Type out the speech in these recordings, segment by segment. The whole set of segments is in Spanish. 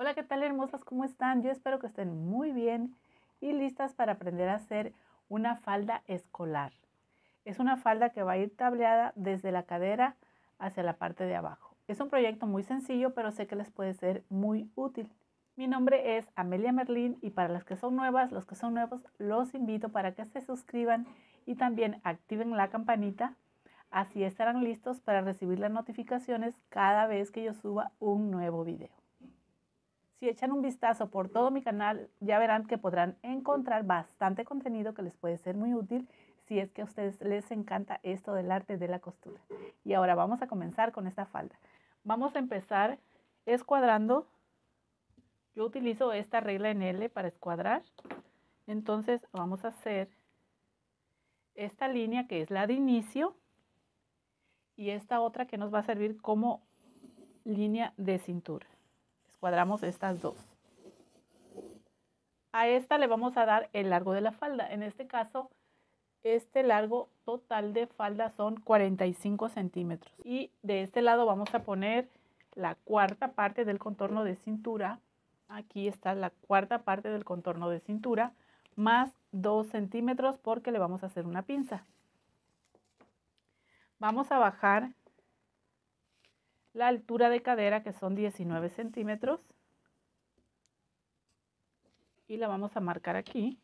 Hola, ¿qué tal hermosas? ¿Cómo están? Yo espero que estén muy bien y listas para aprender a hacer una falda escolar. Es una falda que va a ir tableada desde la cadera hacia la parte de abajo. Es un proyecto muy sencillo, pero sé que les puede ser muy útil. Mi nombre es Amelia Merlín y para las que son nuevas, los que son nuevos, los invito para que se suscriban y también activen la campanita. Así estarán listos para recibir las notificaciones cada vez que yo suba un nuevo video. Si echan un vistazo por todo mi canal, ya verán que podrán encontrar bastante contenido que les puede ser muy útil si es que a ustedes les encanta esto del arte de la costura. Y ahora vamos a comenzar con esta falda. Vamos a empezar escuadrando. Yo utilizo esta regla en L para escuadrar. Entonces vamos a hacer esta línea que es la de inicio y esta otra que nos va a servir como línea de cintura cuadramos estas dos. A esta le vamos a dar el largo de la falda. En este caso, este largo total de falda son 45 centímetros. Y de este lado vamos a poner la cuarta parte del contorno de cintura. Aquí está la cuarta parte del contorno de cintura más 2 centímetros porque le vamos a hacer una pinza. Vamos a bajar la altura de cadera que son 19 centímetros y la vamos a marcar aquí.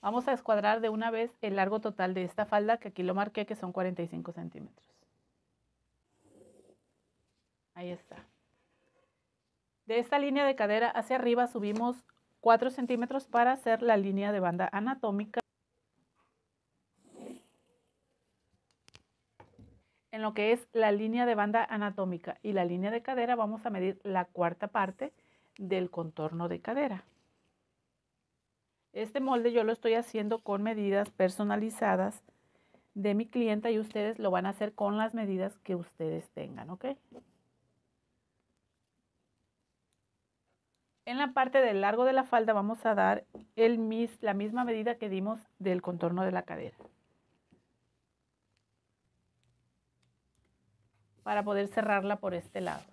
Vamos a escuadrar de una vez el largo total de esta falda, que aquí lo marqué, que son 45 centímetros. Ahí está. De esta línea de cadera hacia arriba subimos 4 centímetros para hacer la línea de banda anatómica. Lo que es la línea de banda anatómica y la línea de cadera vamos a medir la cuarta parte del contorno de cadera. Este molde yo lo estoy haciendo con medidas personalizadas de mi clienta y ustedes lo van a hacer con las medidas que ustedes tengan, ¿ok? En la parte del largo de la falda vamos a dar el, la misma medida que dimos del contorno de la cadera. Para poder cerrarla por este lado.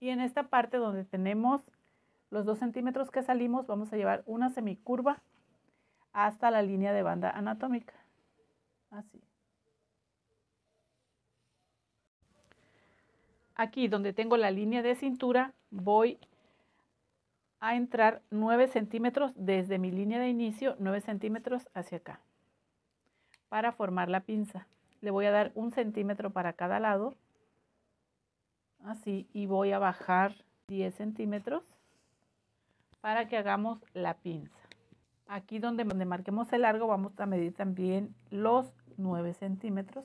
Y en esta parte donde tenemos los dos centímetros que salimos, vamos a llevar una semicurva hasta la línea de banda anatómica. Así. Aquí donde tengo la línea de cintura, voy a entrar 9 centímetros desde mi línea de inicio, 9 centímetros hacia acá para formar la pinza. Le voy a dar un centímetro para cada lado. Así. Y voy a bajar 10 centímetros para que hagamos la pinza. Aquí donde, donde marquemos el largo vamos a medir también los 9 centímetros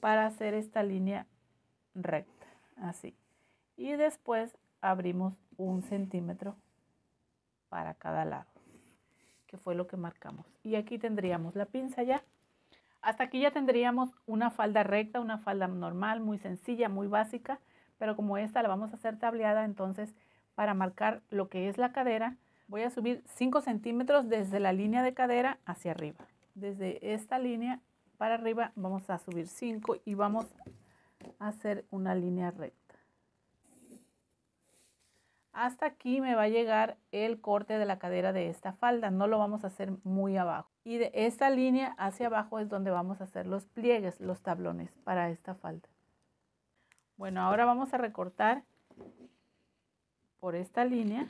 para hacer esta línea recta. Así. Y después abrimos un centímetro para cada lado, que fue lo que marcamos. Y aquí tendríamos la pinza ya. Hasta aquí ya tendríamos una falda recta, una falda normal, muy sencilla, muy básica, pero como esta la vamos a hacer tableada, entonces para marcar lo que es la cadera, voy a subir 5 centímetros desde la línea de cadera hacia arriba. Desde esta línea para arriba vamos a subir 5 y vamos a hacer una línea recta. Hasta aquí me va a llegar el corte de la cadera de esta falda, no lo vamos a hacer muy abajo. Y de esta línea hacia abajo es donde vamos a hacer los pliegues, los tablones para esta falda. Bueno, ahora vamos a recortar por esta línea.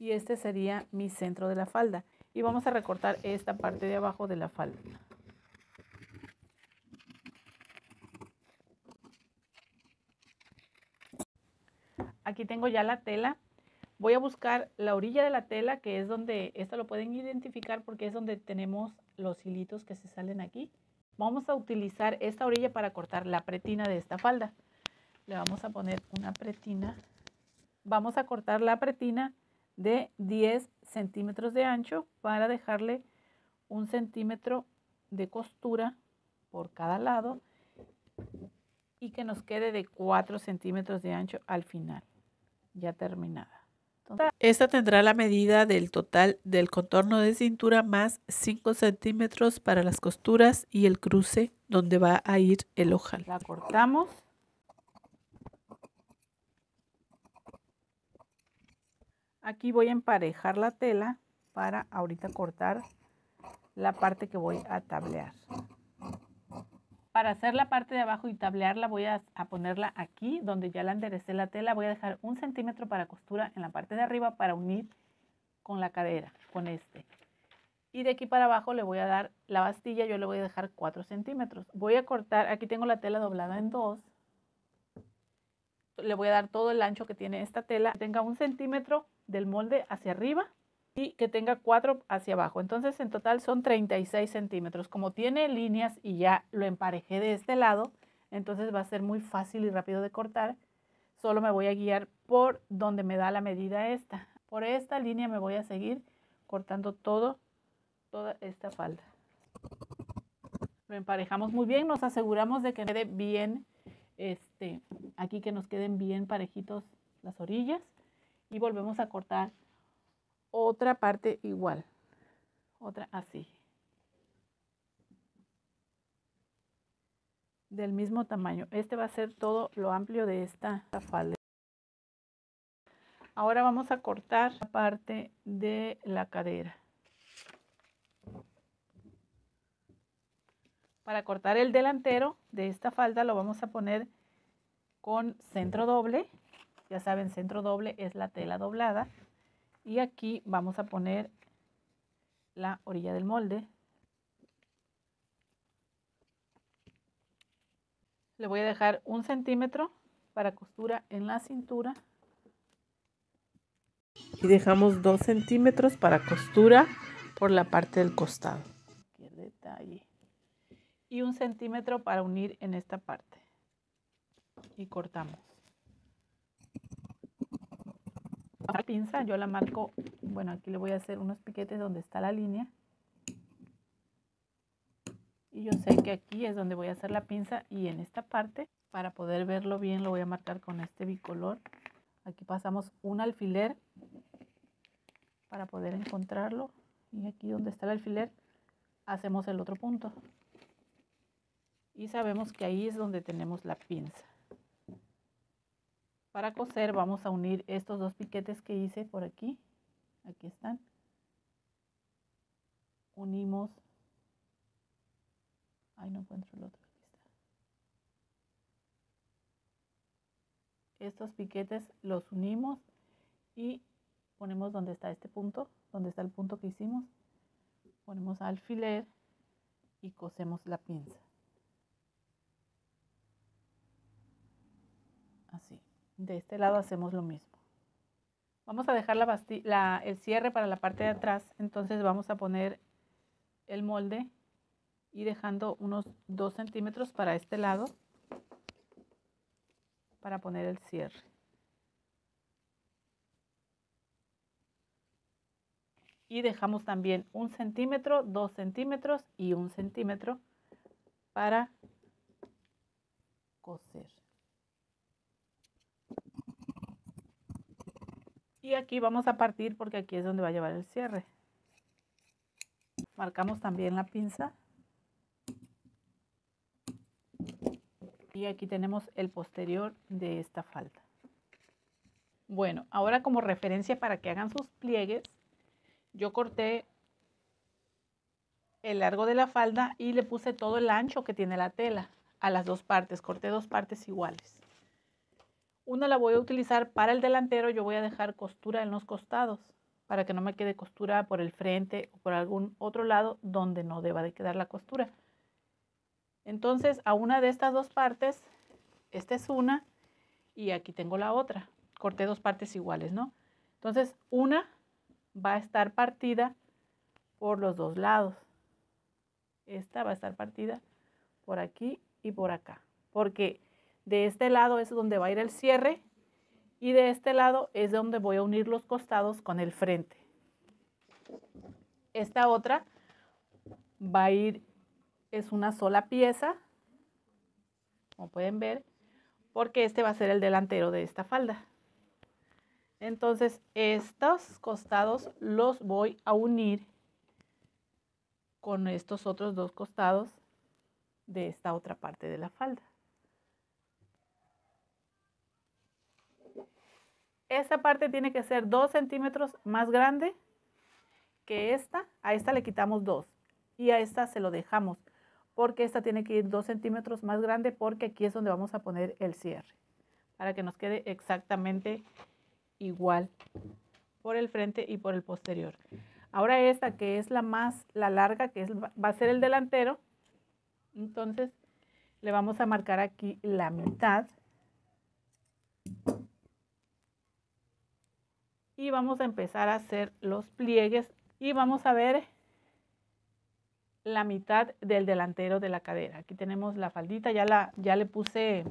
Y este sería mi centro de la falda. Y vamos a recortar esta parte de abajo de la falda. Aquí tengo ya la tela. Voy a buscar la orilla de la tela, que es donde, esto lo pueden identificar porque es donde tenemos los hilitos que se salen aquí. Vamos a utilizar esta orilla para cortar la pretina de esta falda. Le vamos a poner una pretina. Vamos a cortar la pretina de 10 centímetros de ancho para dejarle un centímetro de costura por cada lado y que nos quede de 4 centímetros de ancho al final ya terminada. Esta tendrá la medida del total del contorno de cintura más 5 centímetros para las costuras y el cruce donde va a ir el ojal. La cortamos. Aquí voy a emparejar la tela para ahorita cortar la parte que voy a tablear. Para hacer la parte de abajo y tablearla voy a, ponerla aquí donde ya la enderecé la tela. Voy a dejar un centímetro para costura en la parte de arriba para unir con la cadera, con este. Y de aquí para abajo le voy a dar la bastilla, yo le voy a dejar 4 centímetros. Voy a cortar, aquí tengo la tela doblada en dos. Le voy a dar todo el ancho que tiene esta tela. Tenga un centímetro del molde hacia arriba y que tenga 4 hacia abajo. Entonces en total son 36 centímetros. Como tiene líneas y ya lo emparejé de este lado, entonces va a ser muy fácil y rápido de cortar. Solo me voy a guiar por donde me da la medida esta. Por esta línea me voy a seguir cortando todo, toda esta falda. Lo emparejamos muy bien, nos aseguramos de que quede bien, este, aquí que nos queden bien parejitos las orillas y volvemos a cortar otra parte igual, otra así. Del mismo tamaño. Este va a ser todo lo amplio de esta falda. Ahora vamos a cortar la parte de la cadera. Para cortar el delantero de esta falda lo vamos a poner con centro doble. Ya saben, centro doble es la tela doblada y aquí vamos a poner la orilla del molde. Le voy a dejar un centímetro para costura en la cintura. Y dejamos dos centímetros para costura por la parte del costado. Y un centímetro para unir en esta parte. Y cortamos. La pinza yo la marco, bueno, aquí le voy a hacer unos piquetes donde está la línea. Y yo sé que aquí es donde voy a hacer la pinza y en esta parte, para poder verlo bien, lo voy a marcar con este bicolor. Aquí pasamos un alfiler para poder encontrarlo. Y aquí donde está el alfiler, hacemos el otro punto. Y sabemos que ahí es donde tenemos la pinza. Para coser vamos a unir estos dos piquetes que hice por aquí. Aquí están. Unimos. No encuentro el otro. Estos piquetes los unimos y ponemos donde está este punto, donde está el punto que hicimos. Ponemos alfiler y cosemos la pinza. Así. De este lado hacemos lo mismo. Vamos a dejar el cierre para la parte de atrás, entonces vamos a poner el molde y dejando unos 2 centímetros para este lado para poner el cierre. Y dejamos también un centímetro, dos centímetros y un centímetro para coser. Y aquí vamos a partir porque aquí es donde va a llevar el cierre. Marcamos también la pinza. Y aquí tenemos el posterior de esta falda. Bueno, ahora como referencia para que hagan sus pliegues, yo corté el largo de la falda y le puse todo el ancho que tiene la tela a las dos partes. Corté dos partes iguales. Una la voy a utilizar para el delantero, yo voy a dejar costura en los costados para que no me quede costura por el frente o por algún otro lado donde no deba de quedar la costura. Entonces a una de estas dos partes, esta es una y aquí tengo la otra. Corté dos partes iguales, ¿no? Entonces una va a estar partida por los dos lados. Esta va a estar partida por aquí y por acá. Porque de este lado es donde va a ir el cierre y de este lado es donde voy a unir los costados con el frente. Esta otra va a ir, es una sola pieza, como pueden ver, porque este va a ser el delantero de esta falda. Entonces, estos costados los voy a unir con estos otros dos costados de esta otra parte de la falda. Esta parte tiene que ser 2 centímetros más grande que esta. A esta le quitamos 2 y a esta se lo dejamos porque esta tiene que ir 2 centímetros más grande porque aquí es donde vamos a poner el cierre para que nos quede exactamente igual por el frente y por el posterior. Ahora esta que es la más, la larga, que es, va a ser el delantero, entonces le vamos a marcar aquí la mitad. Y vamos a empezar a hacer los pliegues y vamos a ver la mitad del delantero de la cadera. Aquí tenemos la faldita, ya, la, ya le puse,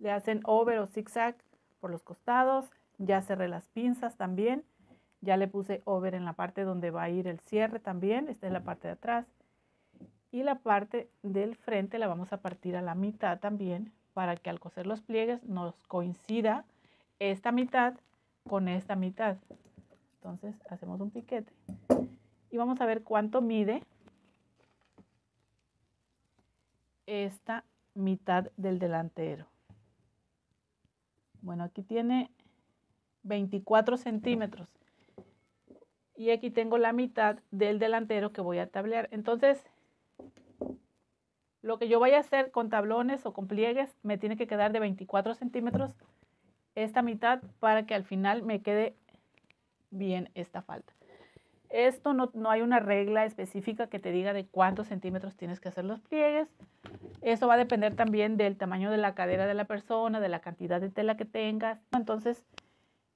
le hacen over o zigzag por los costados, ya cerré las pinzas también, ya le puse over en la parte donde va a ir el cierre también, esta es la parte de atrás. Y la parte del frente la vamos a partir a la mitad también para que al coser los pliegues nos coincida esta mitad con esta mitad. Entonces hacemos un piquete y vamos a ver cuánto mide esta mitad del delantero. Bueno, aquí tiene 24 centímetros. Y aquí tengo la mitad del delantero que voy a tablear. Entonces, lo que yo vaya a hacer con tablones o con pliegues me tiene que quedar de 24 centímetros esta mitad para que al final me quede bien esta falda. Esto no, no, hay una regla específica que te diga de cuántos centímetros tienes que hacer los pliegues. Eso va a depender también del tamaño de la cadera de la persona, de la cantidad de tela que tengas. Entonces,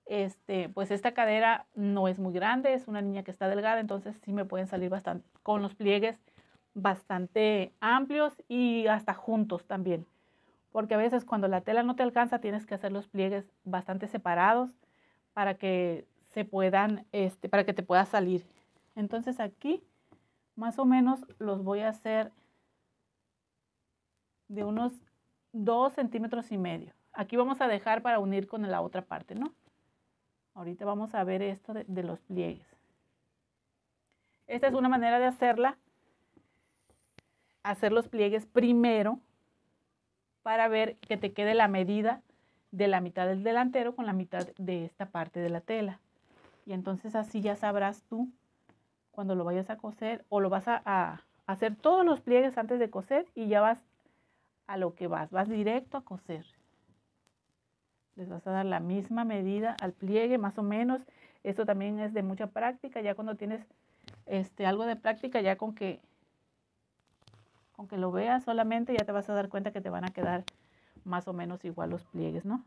este, pues esta cadera no es muy grande, es una niña que está delgada, entonces sí me pueden salir bastante con los pliegues bastante amplios y hasta juntos también. Porque a veces cuando la tela no te alcanza tienes que hacer los pliegues bastante separados para que se puedan, este, para que te pueda salir. Entonces aquí más o menos los voy a hacer de unos 2 centímetros y medio. Aquí vamos a dejar para unir con la otra parte, ¿no? Ahorita vamos a ver esto de, de los pliegues. Esta es una manera de hacerla. Hacer los pliegues primero para ver que te quede la medida de la mitad del delantero con la mitad de esta parte de la tela. Y entonces así ya sabrás tú cuando lo vayas a coser o lo vas a, hacer todos los pliegues antes de coser y ya vas a lo que vas, vas directo a coser. Les vas a dar la misma medida al pliegue, más o menos. Esto también es de mucha práctica, ya cuando tienes este, algo de práctica, ya con que, con que lo veas solamente, ya te vas a dar cuenta que te van a quedar más o menos igual los pliegues, ¿no?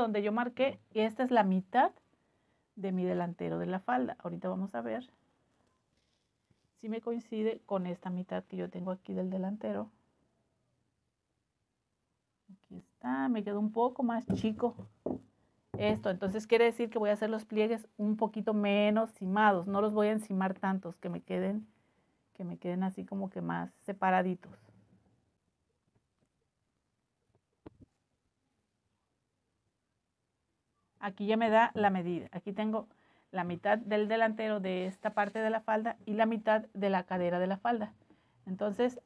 donde yo marqué, esta es la mitad de mi delantero de la falda. Ahorita vamos a ver si me coincide con esta mitad que yo tengo aquí del delantero. Aquí está, me quedó un poco más chico esto. Entonces quiere decir que voy a hacer los pliegues un poquito menos cimados. No los voy a encimar tantos, que me queden, que me queden así como que más separaditos. Aquí ya me da la medida. Aquí tengo la mitad del delantero de esta parte de la falda y la mitad de la cadera de la falda. Entonces,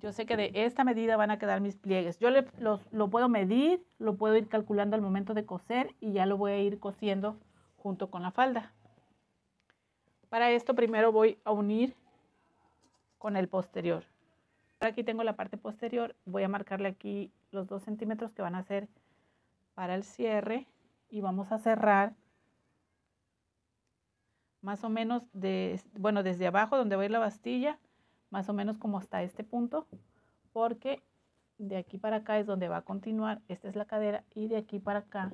yo sé que de esta medida van a quedar mis pliegues. Yo lo puedo medir, lo puedo ir calculando al momento de coser y ya lo voy a ir cosiendo junto con la falda. Para esto primero voy a unir con el posterior. Aquí tengo la parte posterior, voy a marcarle aquí los dos centímetros que van a ser para el cierre y vamos a cerrar más o menos de, bueno, desde abajo donde va a ir la bastilla, más o menos como hasta este punto, porque de aquí para acá es donde va a continuar, esta es la cadera y de aquí para acá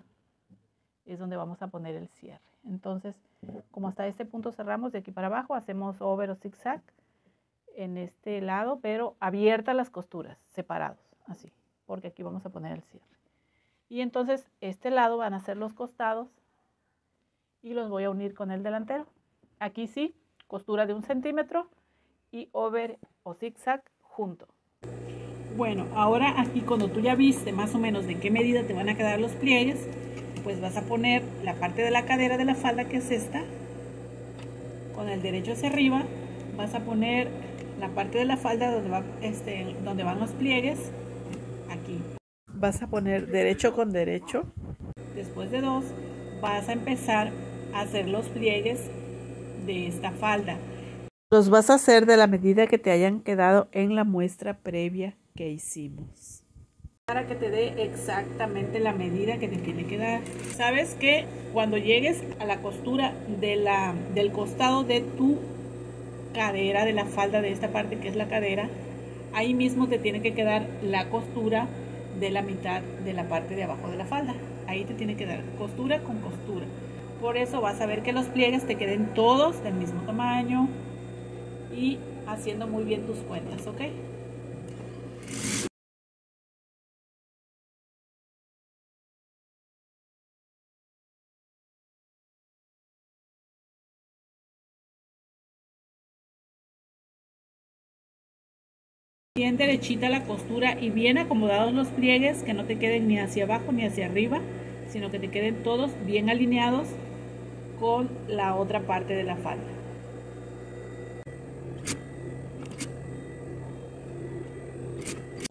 es donde vamos a poner el cierre. Entonces, como hasta este punto cerramos, de aquí para abajo hacemos over o zigzag en este lado, pero abiertas las costuras, separados, así, porque aquí vamos a poner el cierre. Y entonces este lado van a ser los costados y los voy a unir con el delantero. Aquí sí, costura de un centímetro y over o zigzag junto. Bueno, ahora aquí cuando tú ya viste más o menos de qué medida te van a quedar los pliegues, pues vas a poner la parte de la cadera de la falda que es esta, con el derecho hacia arriba, vas a poner la parte de la falda donde, va, este, donde van los pliegues, aquí. Vas a poner derecho con derecho, después de dos, vas a empezar a hacer los pliegues de esta falda. Los vas a hacer de la medida que te hayan quedado en la muestra previa que hicimos. Para que te dé exactamente la medida que te tiene que dar. Sabes que cuando llegues a la costura del costado de tu cadera, de la falda de esta parte que es la cadera, ahí mismo te tiene que quedar la costura de la mitad de la parte de abajo de la falda. Ahí te tiene que dar costura con costura. Por eso vas a ver que los pliegues te queden todos del mismo tamaño y haciendo muy bien tus cuentas, ¿ok? bien derechita la costura y bien acomodados los pliegues, que no te queden ni hacia abajo ni hacia arriba, sino que te queden todos bien alineados con la otra parte de la falda.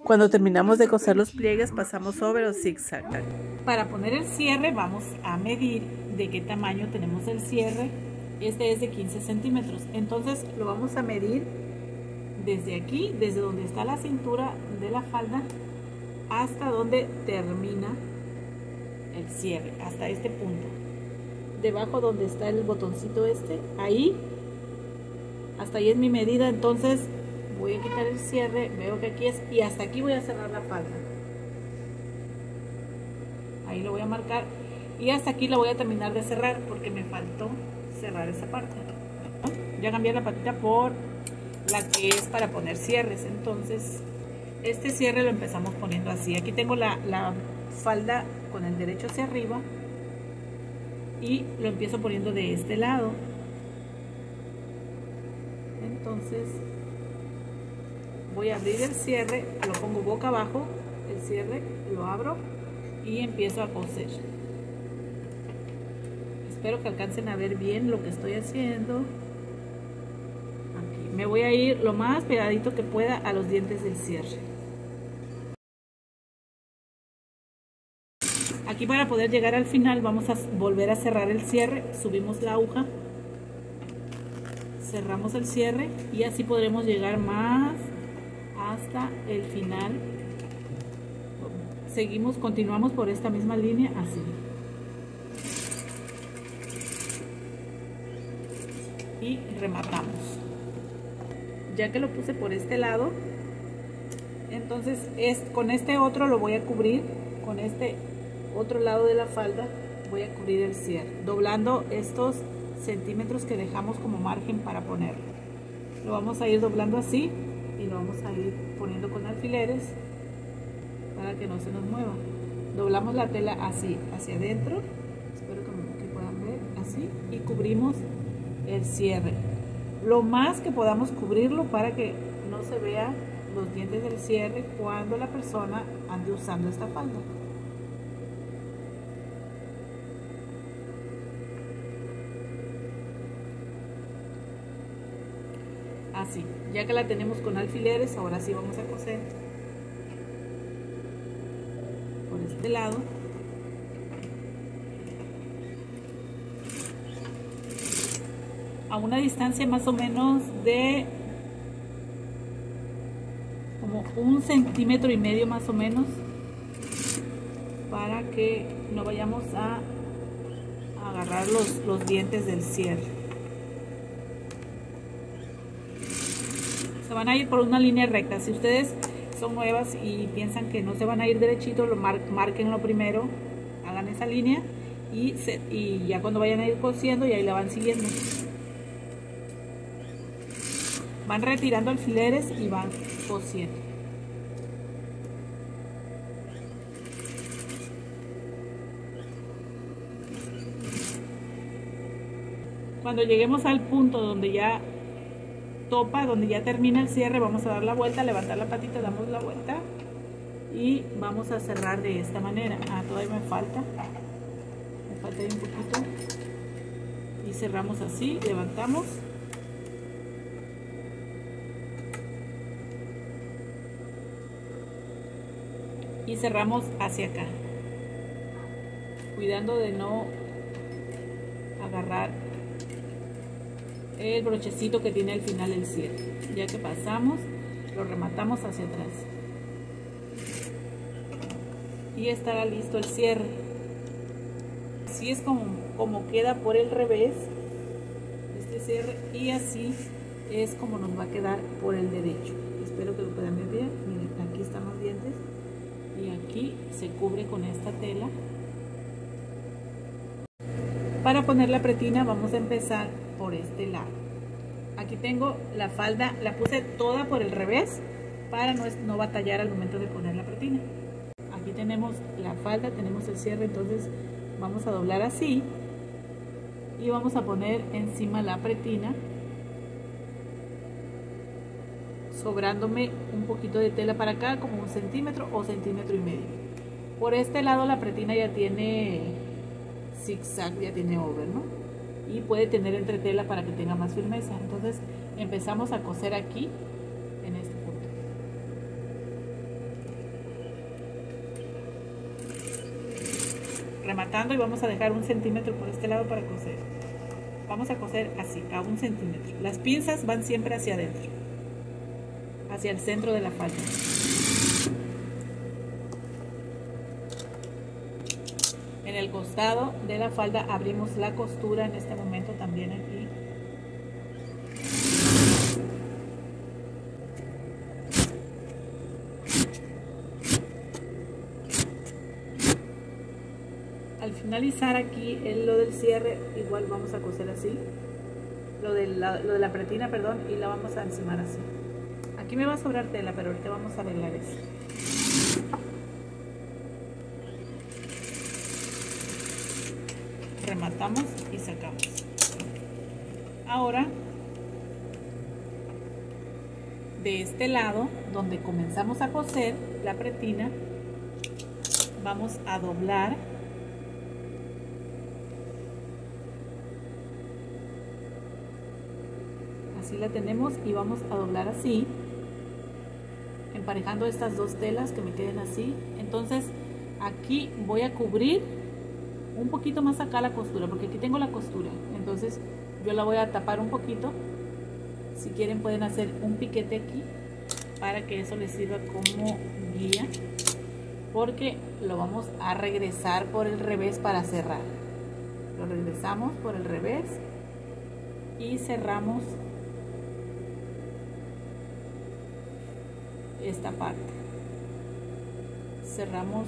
Cuando terminamos de coser los pliegues pasamos sobre o zigzag. Para poner el cierre vamos a medir de qué tamaño tenemos el cierre. Este es de 15 centímetros. Entonces lo vamos a medir desde aquí, desde donde está la cintura de la falda, hasta donde termina el cierre, hasta este punto. Debajo donde está el botoncito este, ahí, hasta ahí es mi medida, entonces voy a quitar el cierre, veo que aquí es, y hasta aquí voy a cerrar la falda. Ahí lo voy a marcar, y hasta aquí la voy a terminar de cerrar, porque me faltó cerrar esa parte. Ya cambié la patita por la que es para poner cierres. Entonces, este cierre lo empezamos poniendo así. Aquí tengo la, la falda con el derecho hacia arriba y lo empiezo poniendo de este lado. Entonces, voy a abrir el cierre, lo pongo boca abajo, el cierre, lo abro y empiezo a coser. Espero que alcancen a ver bien lo que estoy haciendo. Me voy a ir lo más pegadito que pueda a los dientes del cierre. Aquí para poder llegar al final vamos a volver a cerrar el cierre, subimos la aguja, cerramos el cierre y así podremos llegar más hasta el final. Seguimos, continuamos por esta misma línea así. Y rematamos ya que lo puse por este lado entonces es con este otro lo voy a cubrir con este otro lado de la falda voy a cubrir el cierre doblando estos centímetros que dejamos como margen para ponerlo lo vamos a ir doblando así y lo vamos a ir poniendo con alfileres para que no se nos mueva doblamos la tela así hacia adentro espero que puedan ver así y cubrimos el cierre lo más que podamos cubrirlo para que no se vea los dientes del cierre cuando la persona ande usando esta falda. Así, ya que la tenemos con alfileres, ahora sí vamos a coser. Por este lado. a una distancia más o menos de como un centímetro y medio más o menos para que no vayamos a agarrar los dientes del cierre se a ir por una línea recta si ustedes son nuevas y piensan que no se van a ir derechito lo mar, marquenlo primero hagan esa línea y ya cuando vayan a ir cosiendo y ahí la van siguiendo Van retirando alfileres y van cosiendo. Cuando lleguemos al punto donde ya topa, donde ya termina el cierre, vamos a dar la vuelta, levantar la patita, damos la vuelta y vamos a cerrar de esta manera. Ah, todavía me falta, me falta un poquito y cerramos así, levantamos. Y cerramos hacia acá, cuidando de no agarrar el brochecito que tiene al final el cierre. Ya que pasamos, lo rematamos hacia atrás. Y estará listo el cierre. Así es como, como queda por el revés este cierre y así es como nos va a quedar por el derecho. Espero que lo puedan ver bien. Miren, aquí están los dientes y aquí se cubre con esta tela. Para poner la pretina vamos a empezar por este lado. Aquí tengo la falda, la puse toda por el revés para no, no batallar al momento de poner la pretina. Aquí tenemos la falda, tenemos el cierre, entonces vamos a doblar así y vamos a poner encima la pretina sobrándome un poquito de tela para acá como un centímetro o centímetro y medio por este lado la pretina ya tiene zigzag ya tiene over no y puede tener entretela para que tenga más firmeza. Entonces empezamos a coser aquí en este punto. Rematando y vamos a dejar un centímetro por este lado para coser. Vamos a coser así, a un centímetro. Las pinzas van siempre hacia adentro, hacia el centro de la falda. Costado de la falda abrimos la costura en este momento también aquí. Al finalizar aquí en lo del cierre igual vamos a coser así. Lo de, la, lo de la pretina perdón y la vamos a encimar así. Aquí me va a sobrar tela pero ahorita vamos a arreglar eso rematamos y sacamos. Ahora de este lado donde comenzamos a coser la pretina vamos a doblar así la tenemos y vamos a doblar así emparejando estas dos telas que me queden así. Entonces aquí voy a cubrir un poquito más acá la costura, porque aquí tengo la costura. Entonces yo la voy a tapar un poquito. Si quieren pueden hacer un piquete aquí para que eso les sirva como guía. Porque lo vamos a regresar por el revés para cerrar. Lo regresamos por el revés y cerramos esta parte. Cerramos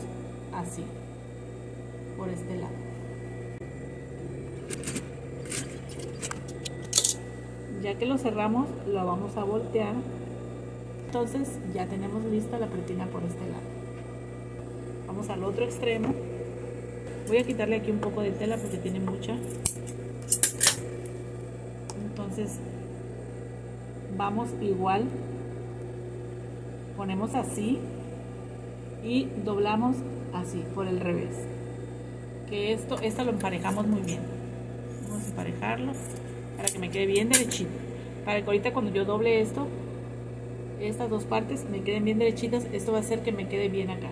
así por este lado. Ya que lo cerramos, lo vamos a voltear. Entonces ya tenemos lista la pretina por este lado. Vamos al otro extremo. Voy a quitarle aquí un poco de tela porque tiene mucha. Entonces vamos igual. Ponemos así y doblamos así por el revés que esto, esto lo emparejamos muy bien. Vamos a emparejarlo para que me quede bien derechito. Para que ahorita cuando yo doble esto, estas dos partes me queden bien derechitas, esto va a hacer que me quede bien acá.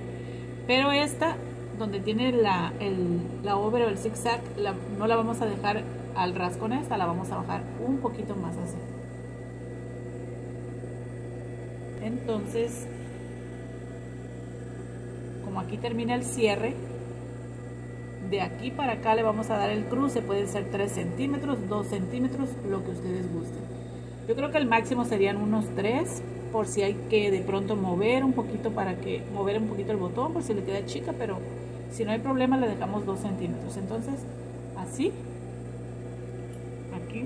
Pero esta, donde tiene la, el, la over o el zigzag, no la vamos a dejar al ras con esta, la vamos a bajar un poquito más así. Entonces, como aquí termina el cierre, de aquí para acá le vamos a dar el cruce, puede ser 3 centímetros, 2 centímetros, lo que ustedes gusten. Yo creo que el máximo serían unos 3, por si hay que de pronto mover un poquito para que, mover un poquito el botón, por si le queda chica, pero si no hay problema le dejamos 2 centímetros. Entonces, así, aquí,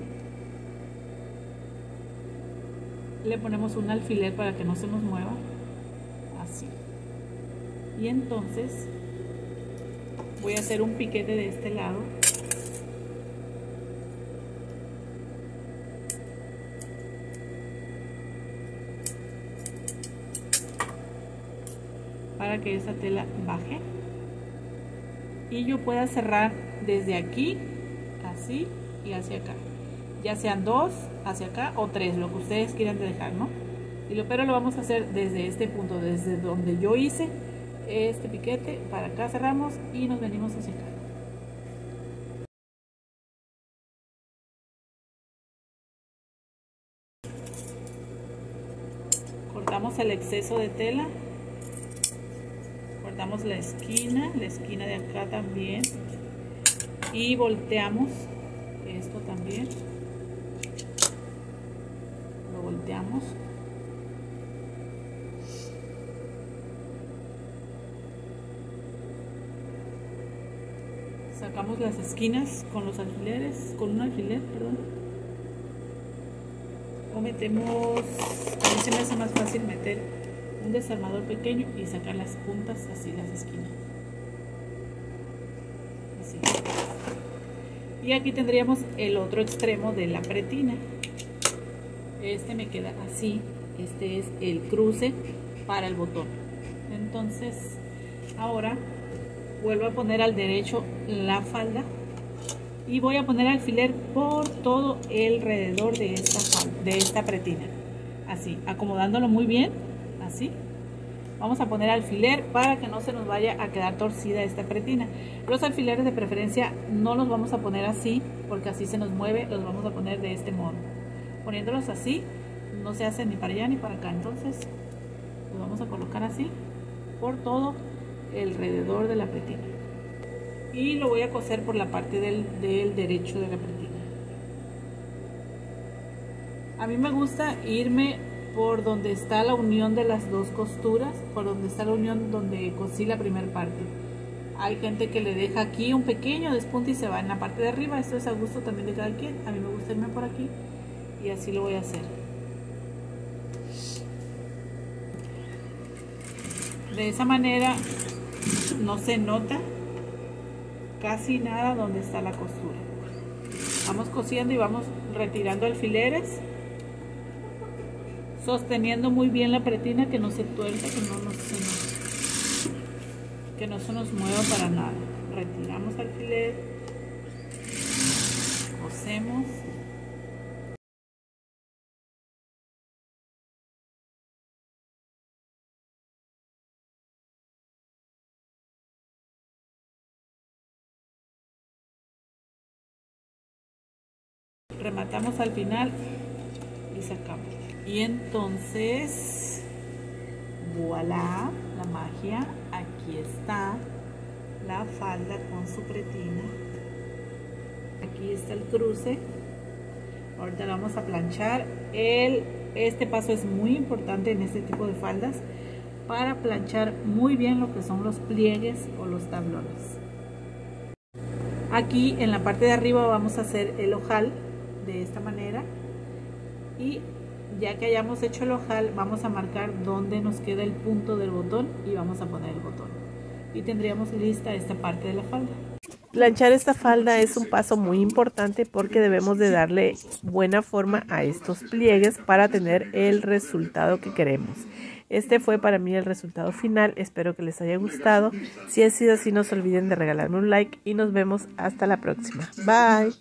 le ponemos un alfiler para que no se nos mueva, así. Y entonces voy a hacer un piquete de este lado. Para que esta tela baje. Y yo pueda cerrar desde aquí así y hacia acá. Ya sean dos hacia acá o tres lo que ustedes quieran dejar no pero lo vamos a hacer desde este punto desde donde yo hice este piquete para acá cerramos y nos venimos hacia acá. Cortamos el exceso de tela. Cortamos la esquina la esquina de acá también. Y volteamos esto también. Lo volteamos sacamos las esquinas con los alfileres con un alfiler perdón. O metemos a mí se me hace más fácil meter un desarmador pequeño y sacar las puntas así las esquinas. Y aquí tendríamos el otro extremo de la pretina. Este me queda así este es el cruce para el botón. Entonces ahora vuelvo a poner al derecho la falda y voy a poner alfiler por todo alrededor de esta, de esta pretina. Así, acomodándolo muy bien así. Vamos a poner alfiler para que no se nos vaya a quedar torcida esta pretina. Los alfileres de preferencia no los vamos a poner así porque así se nos mueve los vamos a poner de este modo. Poniéndolos así no se hace ni para allá ni para acá. Entonces los vamos a colocar así por todo alrededor de la pretina. Y lo voy a coser por la parte del, del derecho de la pretina. A mí me gusta irme por donde está la unión de las dos costuras por donde está la unión donde cosí la primera parte. Hay gente que le deja aquí un pequeño despunte y se va en la parte de arriba. Esto es a gusto también de cada quien. A mí me gusta irme por aquí y así lo voy a hacer. De esa manera no se nota casi nada donde está la costura. Vamos cosiendo y vamos retirando alfileres sosteniendo muy bien la pretina que no se tuerza que no, nos, se nos, que no se nos mueva para nada. Retiramos alfiler cosemos rematamos al final y sacamos y entonces voilà la magia aquí está la falda con su pretina aquí está el cruce. Ahorita la vamos a planchar. El este paso es muy importante en este tipo de faldas para planchar muy bien lo que son los pliegues o los tablones. Aquí en la parte de arriba vamos a hacer el ojal de esta manera y ya que hayamos hecho el ojal vamos a marcar dónde nos queda el punto del botón y vamos a poner el botón y tendríamos lista esta parte de la falda planchar esta falda es un paso muy importante porque debemos de darle buena forma a estos pliegues para tener el resultado que queremos este fue para mí el resultado final, espero que les haya gustado. Si ha sido así, no se olviden de regalarme un like y nos vemos hasta la próxima. Bye.